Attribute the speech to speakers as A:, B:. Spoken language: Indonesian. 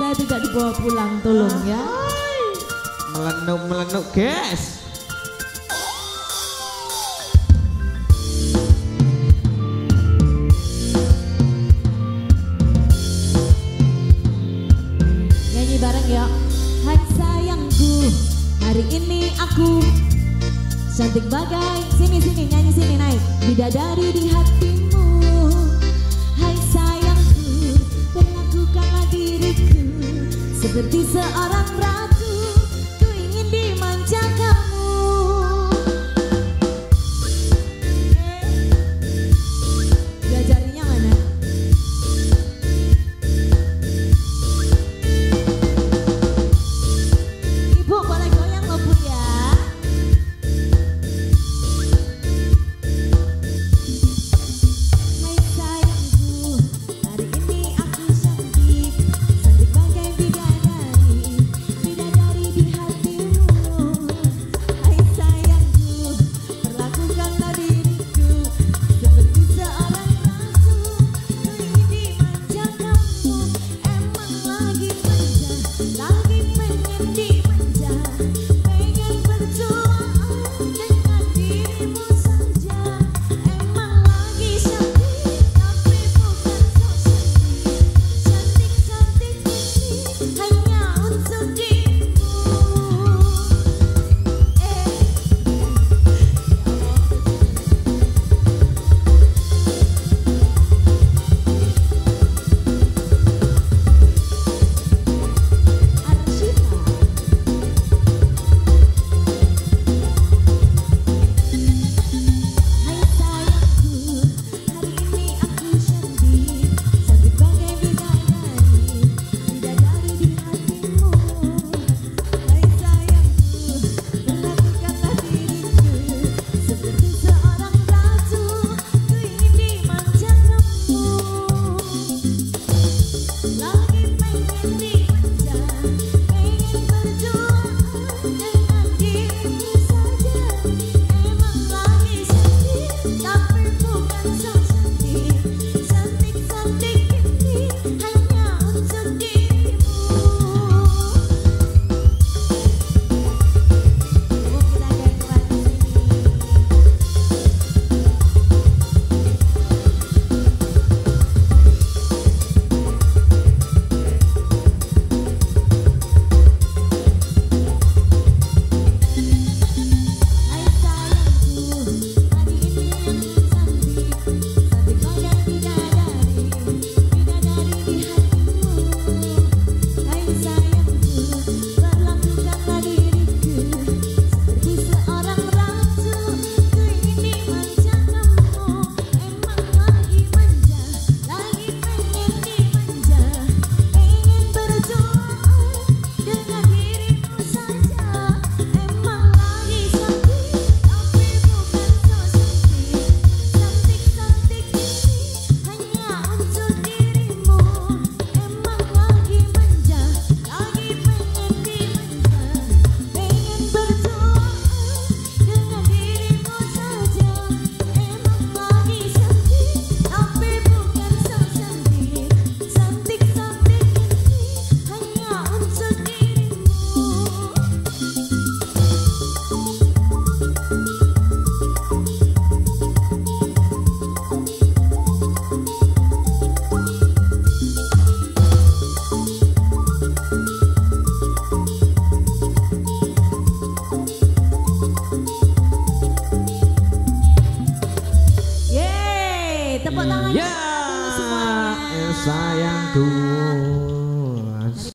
A: Saya tidak dibawa pulang, tolong ya.
B: Melenuk-melenuk, guys.
A: Ya. Hari ini aku cantik bagai. Sini sini nyanyi sini naik. Bidadari di hatimu seperti seorang ratu Tepuk tangan
B: ya, yeah. Sayangku.